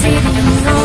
see the know